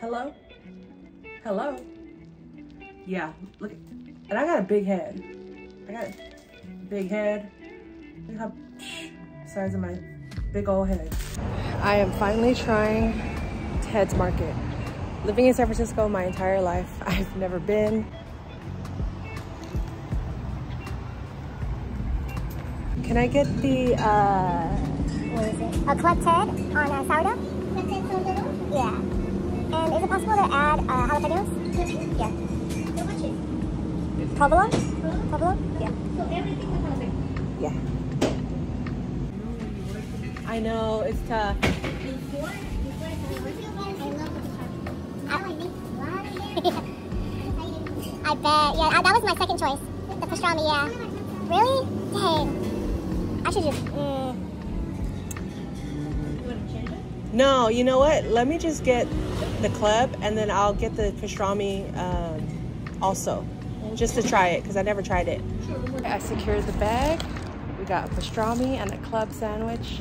Hello? Hello? Yeah, look, and I got a big head. I got a big head. Look how size of my big old head. I am finally trying Ted's Market. Living in San Francisco my entire life, I've never been. Can I get the, uh, What is it? A club Ted on a sourdough? Club Ted sourdough? Yeah. And is it possible to add uh, jalapenos? Yeah. How much is Provolone? Provolone? Yeah. So everything with jalapeno? yeah. I know, it's tough. I like. I bet. Yeah, uh, that was my second choice. The pastrami, yeah. Really? Dang. I should just. Mm. No, you know what? Let me just get the club and then I'll get the pastrami um, also, just to try it because I never tried it. I secured the bag. We got a pastrami and a club sandwich.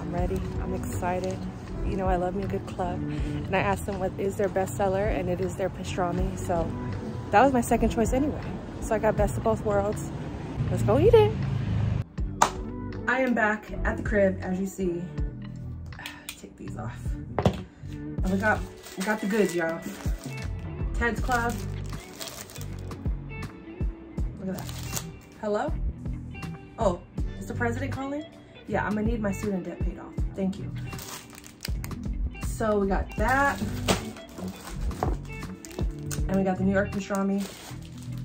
I'm ready. I'm excited. You know I love me a good club. And I asked them what is their best seller and it is their pastrami. So that was my second choice anyway. So I got best of both worlds. Let's go eat it. I am back at the crib as you see take these off. We got we got the goods, y'all. Ted's Club. Look at that. Hello? Oh, is the president calling? Yeah, I'm gonna need my student debt paid off. Thank you. So we got that. And we got the New York pastrami.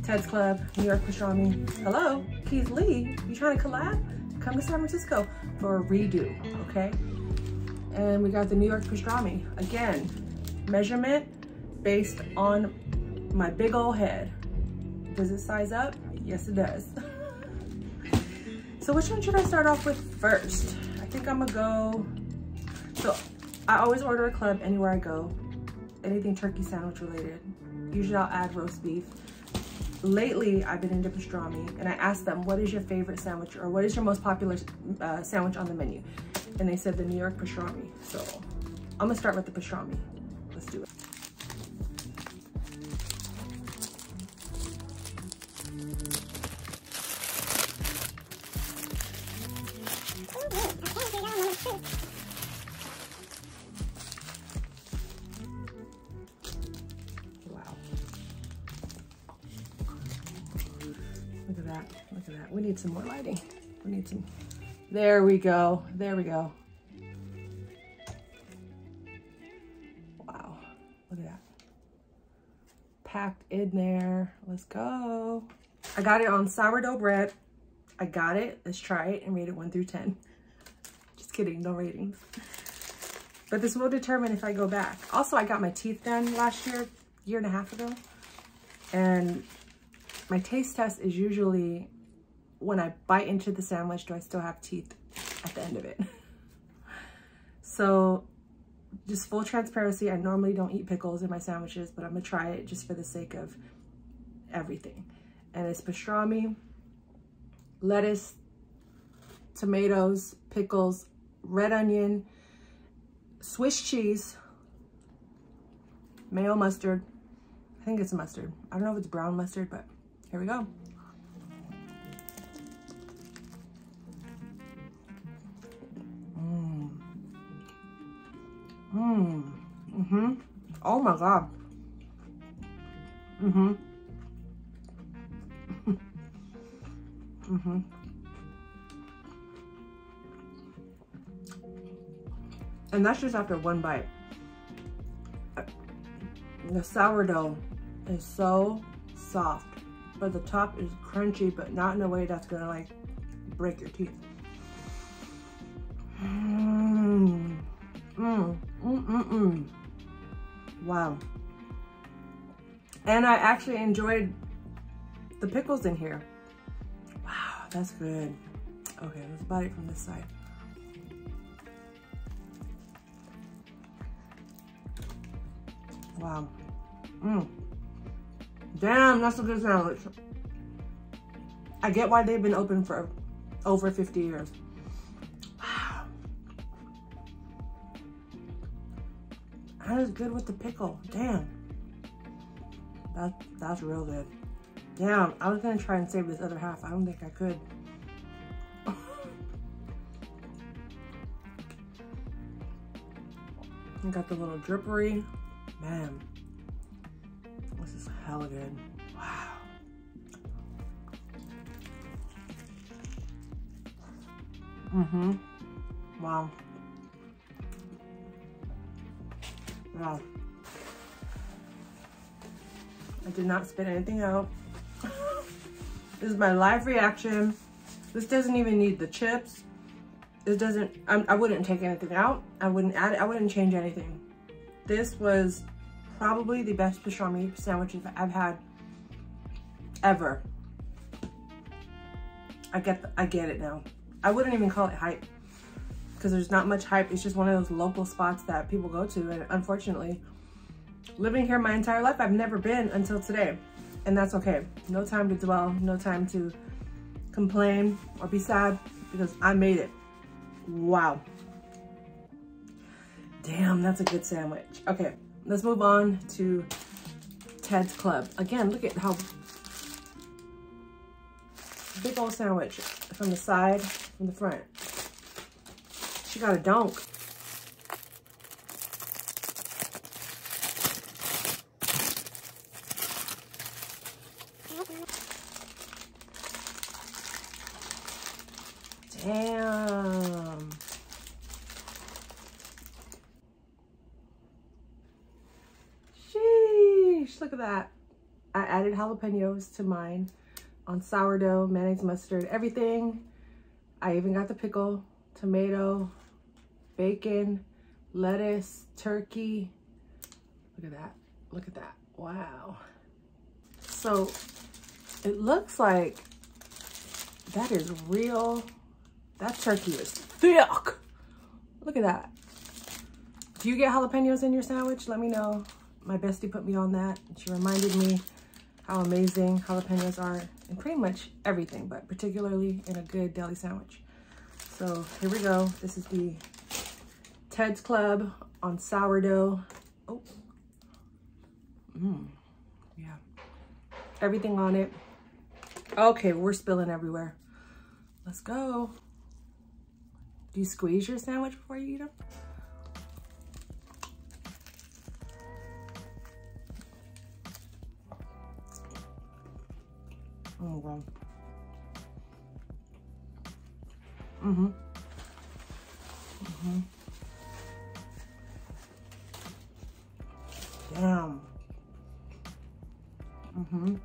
Ted's Club, New York pastrami. Hello, Keith Lee, you trying to collab? Come to San Francisco for a redo, okay? And we got the New York pastrami. Again, measurement based on my big old head. Does it size up? Yes, it does. so which one should I start off with first? I think I'm gonna go, so I always order a club anywhere I go, anything turkey sandwich related. Usually I'll add roast beef. Lately, I've been into pastrami and I asked them, what is your favorite sandwich or what is your most popular uh, sandwich on the menu? and they said the New York pastrami. So I'm gonna start with the pastrami. Let's do it. That, look at that. We need some more lighting. We need some there we go. There we go. Wow. Look at that. Packed in there. Let's go. I got it on sourdough bread. I got it. Let's try it and rate it 1 through 10. Just kidding. No ratings. But this will determine if I go back. Also, I got my teeth done last year, year and a half ago. And my taste test is usually when I bite into the sandwich, do I still have teeth at the end of it? so just full transparency, I normally don't eat pickles in my sandwiches, but I'm gonna try it just for the sake of everything. And it's pastrami, lettuce, tomatoes, pickles, red onion, Swiss cheese, mayo mustard. I think it's mustard. I don't know if it's brown mustard, but here we go. Mmm. Mm-hmm. Oh my God. Mm-hmm. mm-hmm. And that's just after one bite. The sourdough is so soft, but the top is crunchy, but not in a way that's gonna like break your teeth. Mmm. Mmm. Mm, mm, mm. Wow. And I actually enjoyed the pickles in here. Wow, that's good. Okay, let's bite it from this side. Wow. Mmm. Damn, that's a good sandwich. I get why they've been open for over 50 years. kind of good with the pickle. Damn. That, that's real good. Damn, I was gonna try and save this other half. I don't think I could. I got the little drippery. Man, is hella good. Wow. Mm-hmm. Wow. Wow. I did not spit anything out. this is my live reaction. This doesn't even need the chips. This doesn't, I, I wouldn't take anything out. I wouldn't add, it. I wouldn't change anything. This was probably the best pastrami sandwiches I've had ever. I get, the, I get it now. I wouldn't even call it hype because there's not much hype. It's just one of those local spots that people go to. And unfortunately, living here my entire life, I've never been until today. And that's okay. No time to dwell, no time to complain or be sad because I made it. Wow. Damn, that's a good sandwich. Okay, let's move on to Ted's Club. Again, look at how big old sandwich from the side, from the front. She got a dunk. Damn. Sheesh, look at that. I added jalapenos to mine on sourdough, mayonnaise, mustard, everything. I even got the pickle, tomato, bacon, lettuce, turkey. Look at that. Look at that. Wow. So it looks like that is real that turkey is thick. Look at that. Do you get jalapenos in your sandwich? Let me know. My bestie put me on that. She reminded me how amazing jalapenos are in pretty much everything, but particularly in a good deli sandwich. So here we go. This is the Ted's Club on sourdough. Oh, mmm, yeah. Everything on it. Okay, we're spilling everywhere. Let's go. Do you squeeze your sandwich before you eat them? Oh god. Mm-hmm. Mm-hmm. Damn. Mm-hmm.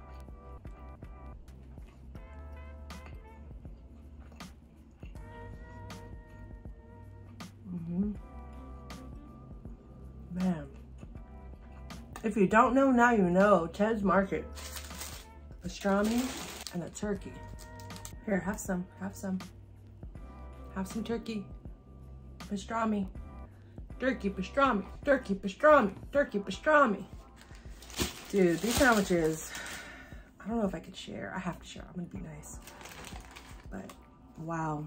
If you don't know, now you know. Ted's Market. Pastrami and a turkey. Here, have some, have some. Have some turkey. Pastrami. Turkey pastrami, turkey pastrami, turkey pastrami. Dude, these sandwiches, I don't know if I could share. I have to share, I'm gonna be nice. But wow,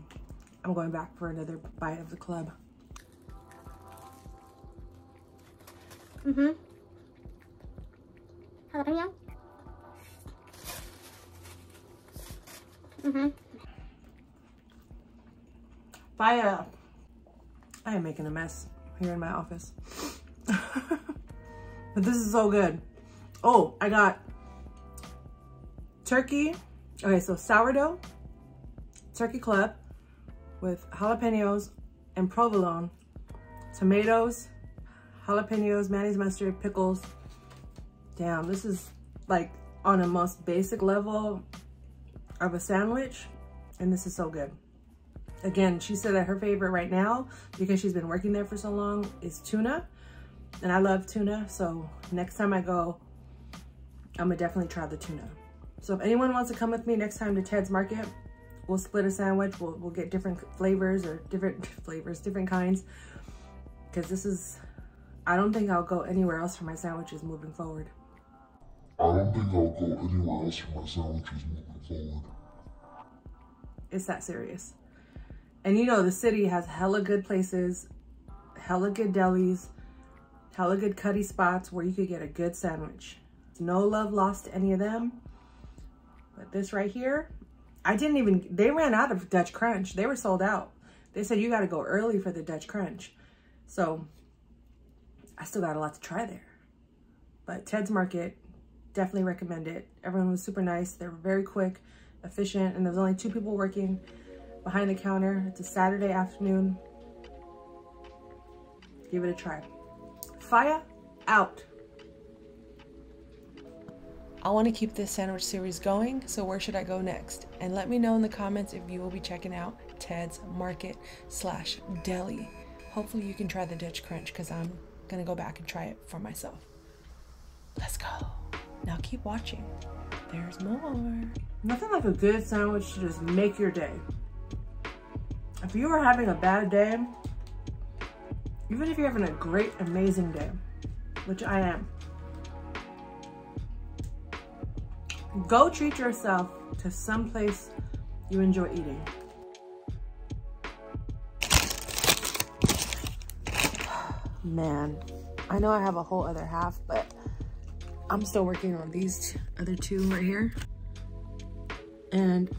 I'm going back for another bite of the club. Mm-hmm jalapeno. Mm-hmm. Uh, I am making a mess here in my office. but this is so good. Oh, I got turkey. Okay, so sourdough, turkey club with jalapenos and provolone, tomatoes, jalapenos, mayonnaise, mustard, pickles, damn, this is like on a most basic level of a sandwich. And this is so good. Again, she said that her favorite right now, because she's been working there for so long, is tuna. And I love tuna. So next time I go, I'm gonna definitely try the tuna. So if anyone wants to come with me next time to Ted's Market, we'll split a sandwich. We'll, we'll get different flavors or different flavors, different kinds. Because this is, I don't think I'll go anywhere else for my sandwiches moving forward. I don't think I'll go anywhere else for my sandwiches moving forward. It's that serious. And you know, the city has hella good places, hella good delis, hella good cutty spots where you could get a good sandwich. No love lost to any of them. But this right here, I didn't even, they ran out of Dutch Crunch. They were sold out. They said you got to go early for the Dutch Crunch. So I still got a lot to try there. But Ted's Market, definitely recommend it. Everyone was super nice. They were very quick, efficient, and there was only two people working behind the counter. It's a Saturday afternoon. Give it a try. Fiyah out. I want to keep this sandwich series going, so where should I go next? And let me know in the comments if you will be checking out Ted's Market slash Deli. Hopefully you can try the Dutch Crunch because I'm going to go back and try it for myself. Let's go. Now keep watching. There's more. Nothing like a good sandwich to just make your day. If you are having a bad day, even if you're having a great, amazing day, which I am, go treat yourself to some place you enjoy eating. Man, I know I have a whole other half, but I'm still working on these other two right here. And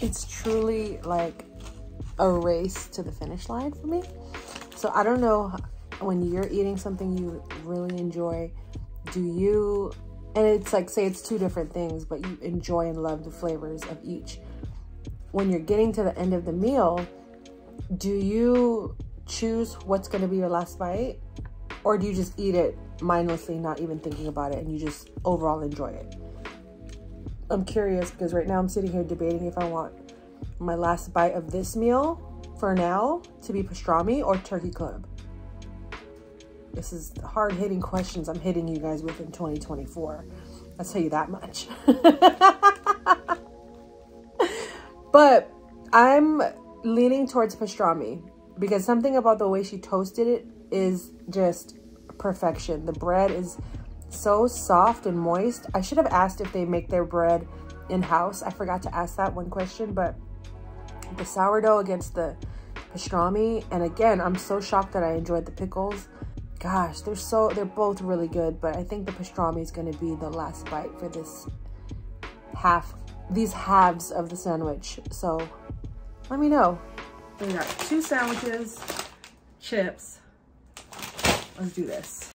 it's truly like a race to the finish line for me. So I don't know when you're eating something you really enjoy, do you, and it's like, say it's two different things, but you enjoy and love the flavors of each. When you're getting to the end of the meal, do you choose what's going to be your last bite? Or do you just eat it mindlessly, not even thinking about it, and you just overall enjoy it? I'm curious because right now I'm sitting here debating if I want my last bite of this meal for now to be pastrami or turkey club. This is hard hitting questions I'm hitting you guys with in 2024. I'll tell you that much. but I'm leaning towards pastrami because something about the way she toasted it is just perfection. The bread is so soft and moist. I should have asked if they make their bread in-house. I forgot to ask that one question, but the sourdough against the pastrami. And again, I'm so shocked that I enjoyed the pickles. Gosh, they're so, they're both really good, but I think the pastrami is gonna be the last bite for this half, these halves of the sandwich. So let me know. We got two sandwiches, chips. Let's do this.